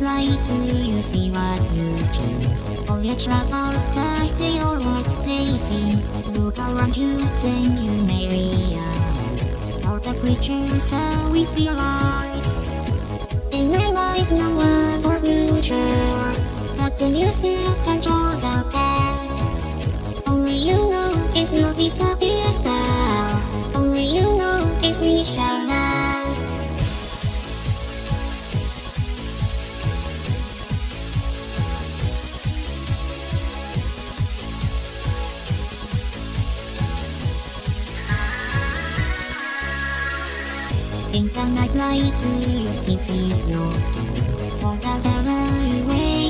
light, do you see what you do? Or you trap out of sky, they are what they seem. Look around you, then you may realize all the creatures that we realize. In their light, no one but future. But then you still control the past. Only you know if you'll be there. Only you know if we shall In the night light, do you still feel your For the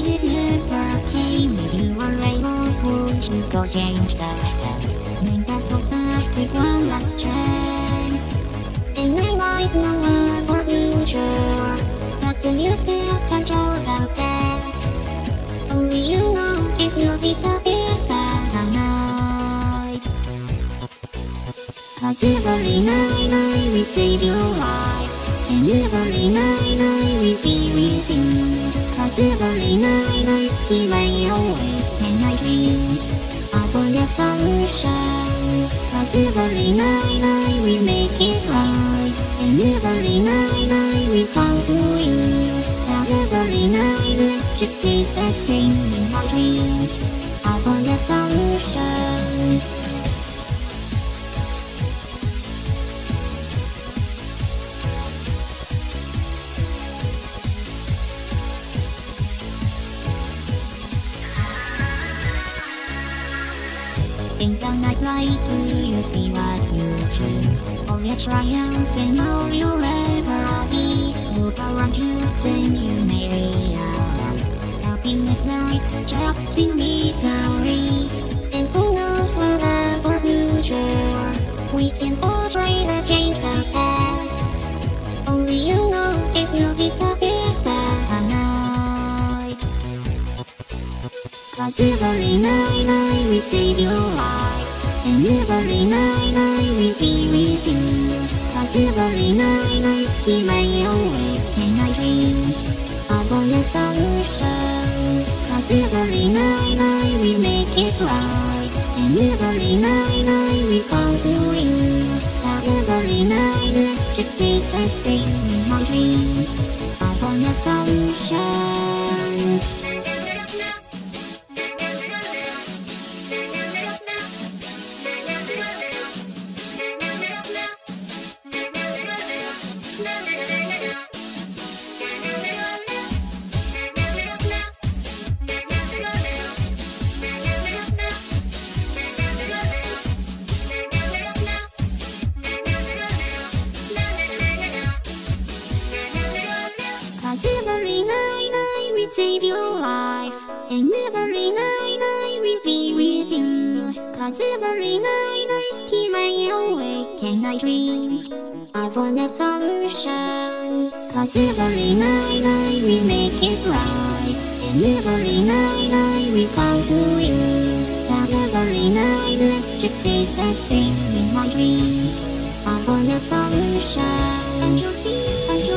it never came If you were able, would you go change the past Make that go back with one last chance In the night, no one but future But then you still control the past Only you know if you'll be the night Cause every night. I will save your life. And every night I will be with you Cause every night I still lay awake and I dream About the solution Cause every night I will make it right. And every night I will come to you That every night it just stays the same in my dream. About the solution In the night light, do you see what you dream? Or you triumph and all you'll ever be Look around you, then you may realize Happiness lies trapped in misery And who knows whether the future We can all try to change the past Only you know if you'll be together tonight Cause every night every night I will be with you Cause every night I still lay awake and I dream About the solution Cause every night I will make it right And every night I will come to you That every night just stays the same in my dream About the solution Cause every night I still lay awake and I dream I want a solution Cause every night I will make it right. And every night I will come to you. That every night just stays the same in my dream I want a solution And you'll see